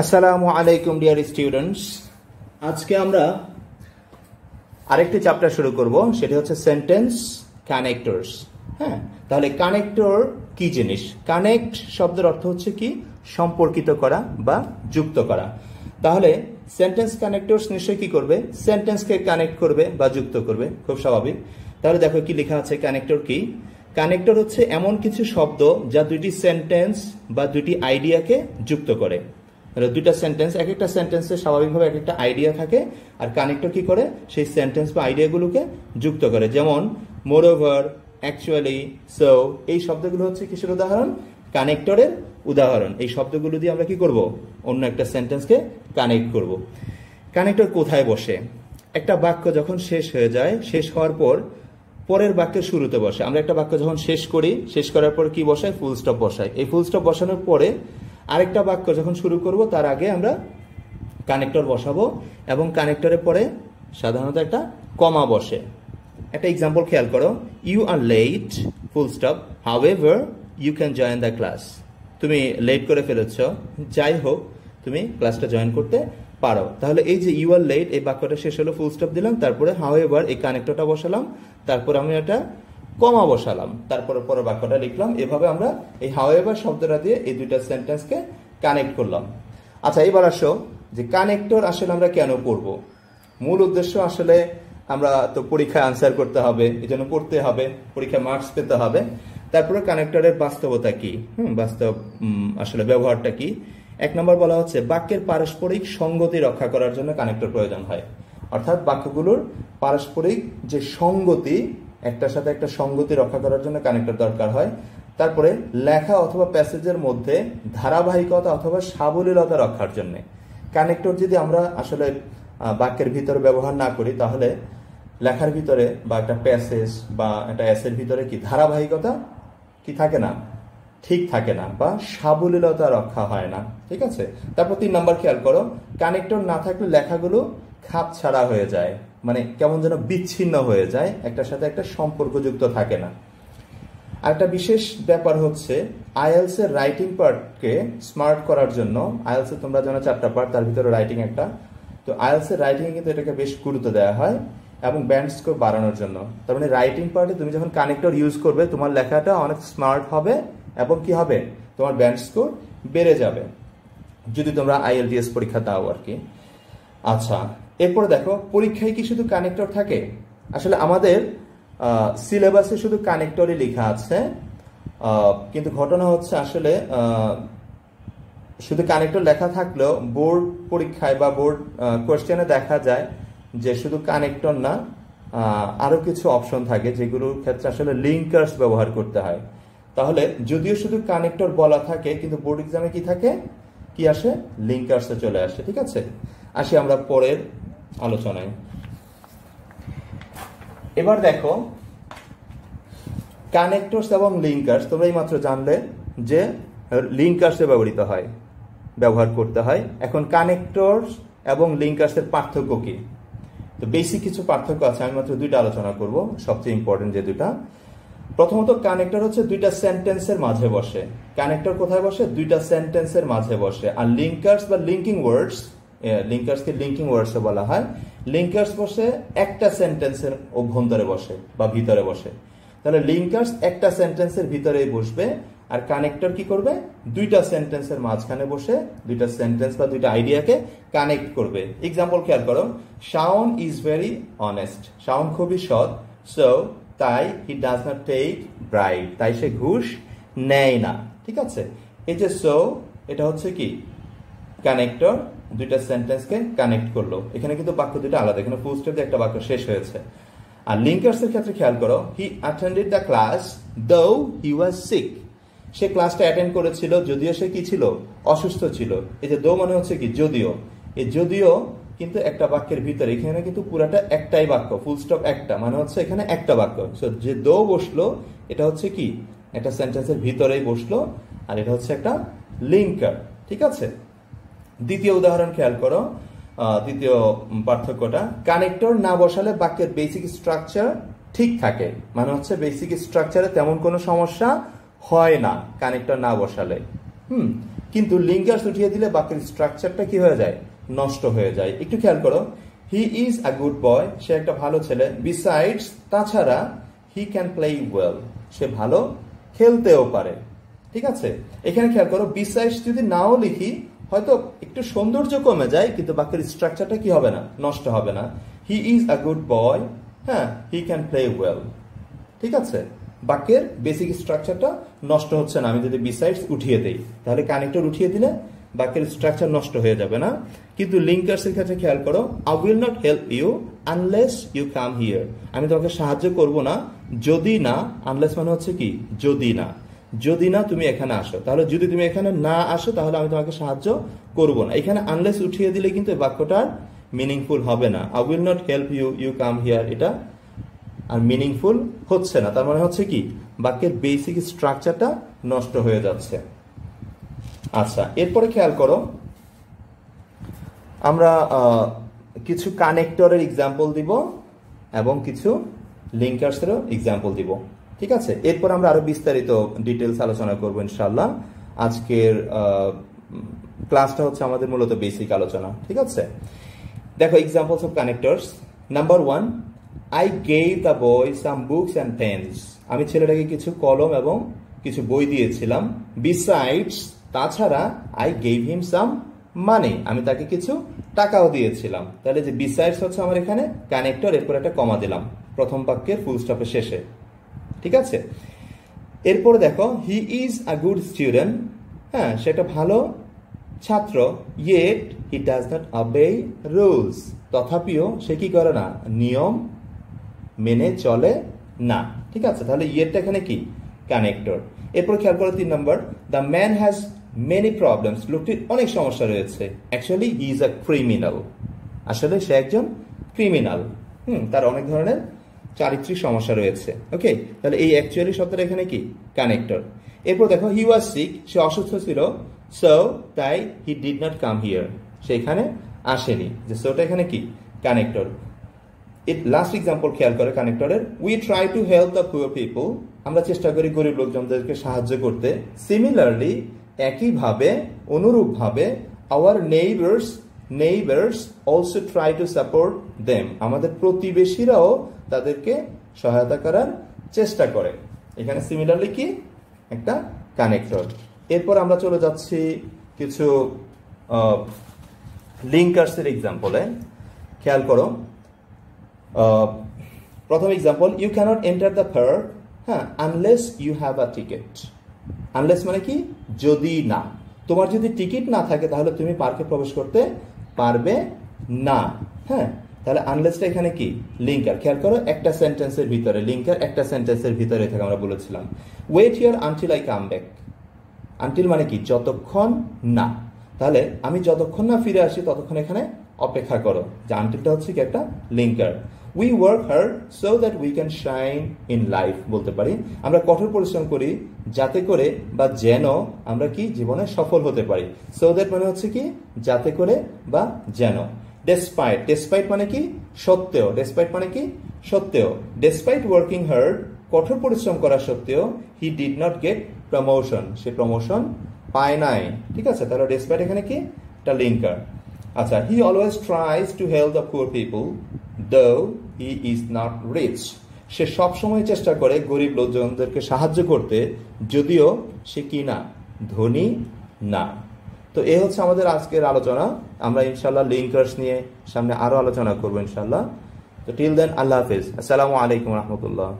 আসসালামু আলাইকুম dear students আজকে আমরা আরেকটি চ্যাপ্টার শুরু করব সেটি হচ্ছে সেন্টেন্স কানেক্টরস হ্যাঁ তাহলে কানেক্টর কি জিনিস? কানেক্ট শব্দের অর্থ হচ্ছে কি? সম্পর্কিত করা বা যুক্ত করা। তাহলে সেন্টেন্স কানেক্টরস নিশ্চয়ই কি করবে? সেন্টেন্সকে কানেক্ট করবে বা যুক্ত করবে খুব স্বাভাবিক। তাহলে দেখো কি লেখা আছে কানেক্টর কি? কানেক্টর হচ্ছে এমন কিছু শব্দ যা দুইটি সেন্টেন্স বা দুইটি আইডিয়াকে যুক্ত করে। দুইটা সেন্টেন্স এক একটা সেন্টেন্সে স্বাভাবিকভাবে এক একটা আইডিয়া থাকে, আর কানেক্টর কি করে? সেই সেন্টেন্স বা আইডিয়াগুলোকে যুক্ত করে। যেমন মোর ওভার অ্যাকচুয়ালি সো এই শব্দগুলো হচ্ছে কিসের উদাহরণ? কানেক্টরের উদাহরণ। এই শব্দগুলো দিয়ে আমরা কি করব? অন্য একটা সেন্টেন্সকে কানেক্ট করব। কানেক্টর কোথায় বসে? একটা বাক্য যখন শেষ হয়ে যায়, শেষ হওয়ার পর, পরের বাক্যের শুরুতে বসে। আমরা একটা বাক্য যখন শেষ করি, শেষ করার পর কি বসাই ফুল স্টপ বসাই এই ফুল স্টপ বসানোর পরে আরেকটা বাক্য যখন শুরু করব, তার আগে আমরা কানেক্টর বসাবো এবং কানেক্টরের পরে সাধারণত একটা কমা বসে। একটা এক্সাম্পল খেয়াল করো। You are late full stop however you can join the class তুমি লেট করে ফেলেছ। যাই হোক, তুমি ক্লাসটা জয়েন করতে পারো। তাহলে এই যে ইউ আর লেট এই বাক্যটা শেষ হলো ফুল স্টপ দিলাম। তারপরে হাউ এভার এই কানেক্টরটা বসালাম। তারপর আমি এটা কমা বসালাম। তারপরে পরে বাক্যটা লিখলাম। এভাবে আমরা এই হাউ শব্দটা দিয়ে এই দুইটা সেন্টেন্সকে কানেক্ট করলাম। আচ্ছা এবার আসো যে কানেক্টর আসলে আমরা কেন পড়ব মূল উদ্দেশ্য আসলে আমরা তো পরীক্ষায় আনসার করতে হবে এই জন্য পড়তে হবে, পরীক্ষায় মার্কস পেতে হবে। তারপরে কানেক্টরের বাস্তবতা কি? হুম, বাস্তব আসলে ব্যবহারটা কি? এক নম্বর বলা হচ্ছে বাক্যের পারস্পরিক সঙ্গতি রক্ষা করার জন্য কানেক্টর প্রয়োজন হয়। অর্থাৎ বাক্যগুলোর পারস্পরিক যে সঙ্গতি একটার সাথে একটা সঙ্গতি রক্ষা করার জন্য কানেক্টর দরকার হয়। তারপরে লেখা অথবা প্যাসেজের মধ্যে ধারাবাহিকতা অথবা সাবলীলতা রক্ষার জন্য। কানেক্টর যদি আমরা আসলে বাক্যের ভিতরে ব্যবহার না করি, তাহলে লেখার ভিতরে বা একটা প্যাসেজ বা একটা অ্যাসের ভিতরে কি ধারাবাহিকতা কি থাকে না? ঠিক থাকে না বা সাবলীলতা রক্ষা হয় না। ঠিক আছে? তারপর তিন নম্বর খেয়াল করো কানেক্টর না থাকলে লেখাগুলো খাপ ছাড়া হয়ে যায়। মানে কেমন যেন বিচ্ছিন্ন হয়ে যায়, একটার সাথে একটা সম্পর্কযুক্ত থাকে না। আরেকটা বিশেষ ব্যাপার হচ্ছে, আইএলস এর রাইটিং পার্টকে স্মার্ট করার জন্য, আইএলস এ তোমরা জানো চারটা পার্ট তার ভিতরে রাইটিং একটা। তো আইএলস এর রাইটিং কিন্তু এটাকে বেশ গুরুত্ব দেওয়া হয় এবং ব্যান্ড স্কোর বাড়ানোর জন্য। তার মানে রাইটিং পার্টে তুমি যখন কানেক্টর ইউজ করবে, তোমার লেখাটা অনেক স্মার্ট হবে এবং কি হবে? তোমার ব্যান্ড স্কোর বেড়ে যাবে। যদি তোমরা আইএলটিএস পরীক্ষা দাও আর কি। আচ্ছা এরপরে দেখো, পরীক্ষায় কি শুধু কানেক্টর থাকে? আসলে আমাদের সিলেবাসে শুধু কানেক্টরই লেখা আছে। কিন্তু ঘটনা হচ্ছে আসলে শুধু কানেক্টর লেখা থাকলেও বোর্ড পরীক্ষায় বা বোর্ড কোয়েশ্চেনে দেখা যায় যে শুধু কানেক্টর না আরও কিছু অপশন থাকে যেগুলোর ক্ষেত্রে আসলে লিঙ্কার্স ব্যবহার করতে হয়। তাহলে যদিও শুধু কানেক্টর বলা থাকে, কিন্তু বোর্ড এক্সামে কি থাকে? কি আসে? লিঙ্কার্সে চলে আসে, ঠিক আছে? আসি আমরা পরের আলোচনায়। এবার দেখো কানেক্টরস এবং লিঙ্কার্স তোমরা এই মাত্র জানলে যে লিঙ্কার্সে ব্যবহৃত হয়, ব্যবহার করতে হয়। এখন কানেক্টরস এবং লিঙ্কার্সের পার্থক্য কি? তো বেসিক কিছু পার্থক্য আছে, আমি মাত্র দুইটা আলোচনা করব, সবচেয়ে ইম্পর্টেন্ট যে দুটা প্রথমত কানেক্টর হচ্ছে দুইটা সেন্টেন্সের মাঝে বসে। কানেক্টর কোথায় বসে? দুইটা সেন্টেন্সের মাঝে বসে। আর লিঙ্কার্স বা লিঙ্কিং ওয়ার্ডস লিঙ্কার্সকে লিঙ্কিং ওয়ার্ডসে বলা হয়। লিঙ্কার্স বসে একটা সেন্টেন্সের অভ্যন্তরে বসে বা ভিতরে বসে। তাহলে লিঙ্কার্স একটা সেন্টেন্সের ভিতরেই বসবে আর কানেক্টর কি করবে? দুইটা সেন্টেন্সের মাঝখানে বসে দুইটা সেন্টেন্স বা দুইটা আইডিয়াকে কানেক্ট করবে। এক্সাম্পল খেয়াল করো Shaon is very honest Shaon খুবই সৎ। সো তাই he does not take bribe তাই সে ঘুষ নেয় না। ঠিক আছে? এই যে সো এটা হচ্ছে কি? কানেক্টর দুইটা সেন্টেন্সকে কানেক্ট করল। এখানে কিন্তু বাক্য দুইটা আলাদা, এখানে ফুল স্টেপ দিয়ে একটা বাক্য শেষ হয়েছে। আর লিঙ্কার্সের ক্ষেত্রে খেয়াল করো হি অ্যাটেন্ডেড দ্য ক্লাস দো হি ওয়াজ সিক সে ক্লাসটা অ্যাটেন্ড করেছিল, যদিও সে কি ছিল? অসুস্থ ছিল। এই যে দো মানে হচ্ছে কি, যদিও। এই যদিও কিন্তু একটা বাক্যের ভিতরে, এখানে কিন্তু পুরাটা একটাই বাক্য ফুল স্টপ একটা মানে হচ্ছে এখানে একটা বাক্য। সো যে দো বসল, এটা হচ্ছে কি? একটা সেন্টেন্সের ভিতরেই বসল, আর এটা হচ্ছে একটা লিঙ্কার ঠিক আছে? দ্বিতীয় উদাহরণ খেয়াল করো। দ্বিতীয় পার্থক্যটা কানেক্টর না বসালে বাক্যের বেসিক স্ট্রাকচার ঠিক থাকে। মানে হচ্ছে বেসিক স্ট্রাকচারে তেমন কোনো সমস্যা হয় না কানেক্টর না বসালে। হুম, কিন্তু লিঙ্কার্স উঠিয়ে দিলে বাক্যের স্ট্রাকচারটা কি হয়ে যায়? নষ্ট হয়ে যায়। একটু খেয়াল করো হি ইজ আ গুড বয় সে একটা ভালো ছেলে। বিসাইডস তাছাড়া হি ক্যান প্লে ওয়েল সে ভালো খেলতেও পারে। ঠিক আছে? এখানে খেয়াল করো বিসাইডস যদি নাও লিখি হয়তো একটু সৌন্দর্য কমে যায়, কিন্তু বাক্যের স্ট্রাকচারটা কি হবে না? নষ্ট হবে না। হি ইজ আ গুড বয় হ্যাঁ হি ক্যান প্লে ওয়েল ঠিক আছে? বাক্যের বেসিক স্ট্রাকচারটা নষ্ট হচ্ছে না। আমি যদি বিসাইডস উঠিয়ে দিই, তাহলে কানেক্টর উঠিয়ে দিলে বাক্যের স্ট্রাকচার নষ্ট হয়ে যাবে না। কিন্তু লিঙ্কার্স এর ক্ষেত্রে খেয়াল করো I will not help you unless you come here আমি তোমাকে সাহায্য করব না, যদি না আনলেস মানে হচ্ছে কি, যদি না। যদি না তুমি এখানে আসো, তাহলে যদি তুমি এখানে না আসো, তাহলে আমি তোমাকে সাহায্য করব না। এখানে আনলেস উঠিয়ে দিলে কিন্তু এই বাক্যটার মিনিংফুল হবে না। I will not help you you come here এটা আর মিনিংফুল হচ্ছে না। তার মানে হচ্ছে কি? বাক্যের বেসিক স্ট্রাকচারটা নষ্ট হয়ে যাচ্ছে। আচ্ছা এরপরে খেয়াল করো, আমরা কিছু কানেক্টরের এক্সাম্পল দিব এবং কিছু লিঙ্কার্সেরও এক্সাম্পল দিব। ঠিক আছে? এরপর আমরা আরও বিস্তারিত ডিটেলস আলোচনা করব ইনশাল্লাহ আজকের ক্লাসটা হচ্ছে আমাদের মূলত বেসিক আলোচনা, ঠিক আছে? দেখো examples of connectors number one I gave the boy some books and pens আমি ছেলেটাকে কিছু কলম এবং কিছু বই দিয়েছিলাম। বিসাইডস তাছাড়া আই গেভ হিম সাম মানে আমি তাকে কিছু টাকাও দিয়েছিলাম। তাহলে যে বিসাইডস হচ্ছে আমার এখানে কানেক্টর এরপর একটা কমা দিলাম। প্রথম বাক্যের ফুল স্টপের শেষে। ঠিক আছে? এরপর দেখো he is a good student হ্যাঁ সেটা ভালো ছাত্র yet he does not obey rules তথাপিও সে কি করে না? নিয়ম মেনে চলে না। ঠিক আছে? তাহলে ইয়েরটা এখানে কি? কানেক্টর এরপর খেয়াল করো তিন নম্বর the man has many problems লোকটির অনেক সমস্যা রয়েছে। Actually he is a criminal আসলে সে একজন ক্রিমিনাল হুম, তার অনেক ধরনের চারিত্রিক সমস্যা রয়েছে। ওকে তাহলে এই অ্যাকচুয়ালি শব্দটা এখানে কি? কানেক্টর এরপর দেখো হি ওয়াজ সিক সে অসুস্থ ছিল সো তাই he did not come here সেখানে আসেনি। যে সোটা এখানে কি? কানেক্টর ইট লাস্ট এক্সাম্পল খেয়াল করে কানেক্টরের we try to help the poor people আমরা চেষ্টা করি গরিব লোকজনদেরকে সাহায্য করতে। সিমিলারলি একইভাবে, অনুরূপভাবে our neighbours neighbours also try to support them আমাদের প্রতিবেশীরাও তাদেরকে সহায়তা করার চেষ্টা করে। এখানে সিমিলারলি কি? একটা কানেক্টর এরপর আমরা চলে যাচ্ছি কিছু লিঙ্কার্সের এক্সাম্পলে খেয়াল করো। প্রথম example you cannot enter the park হ্যাঁ unless you have a ticket unless মানে কি? যদি না। তোমার যদি টিকিট না থাকে, তাহলে তুমি পার্কে প্রবেশ করতে পারবে না। হ্যাঁ তাহলে আনলেসটা এখানে কি? লিঙ্কার খেয়াল করো, একটা সেন্টেন্সের ভিতরে লিঙ্কার একটা সেন্টেন্সের ভিতরে থেকে আমরা বলেছিলাম। Wait here until I come back until মানে কি? যতক্ষণ না। তাহলে আমি যতক্ষণ না ফিরে আসি, ততক্ষণ এখানে অপেক্ষা করো। যে আনটিলটা হচ্ছে কি একটা linker we work hard so that we can shine in life বলতে পারি। আমরা কঠোর পরিশ্রম করি যাতে করে বা যেন আমরা কি? জীবনে সফল হতে পারি। সো দ্যাট মানে হচ্ছে কি? যাতে করে বা যেন। ডেসপাইট ডেসপাইট মানে কি? সত্ত্বেও। ডেসপাইট মানে কি? সত্ত্বেও। ডেসপাইট ওয়ার্কিং হার্ড কঠোর পরিশ্রম করা সত্ত্বেও he did not get promotion say promotion পায় নাই। ঠিক আছে? তাহলে ডেসপাইট এখানে কি? একটা লিঙ্কার আচ্ছা he always tries to help the poor people though he is not rich সে সবসময় চেষ্টা করে গরিব লোকজনদেরকে সাহায্য করতে, যদিও সে কি না? ধনী না। তো এ হচ্ছে আমাদের আজকের আলোচনা। আমরা ইনশাল্লাহ লিঙ্কার্স নিয়ে সামনে আরও আলোচনা করব ইনশাল্লাহ তো টিল দেন আল্লাহ হাফিজ। আসসালামু আলাইকুম রহমতুল্লাহ।